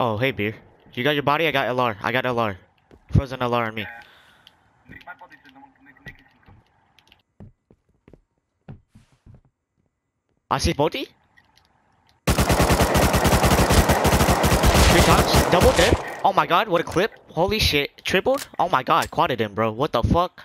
Oh, hey, beer. You got your body? I got LR. I got LR. Frozen LR on me. I see Boti. Three times. Double dead. Oh my god, what a clip. Holy shit. Tripled? Oh my god, quadded him, bro. What the fuck?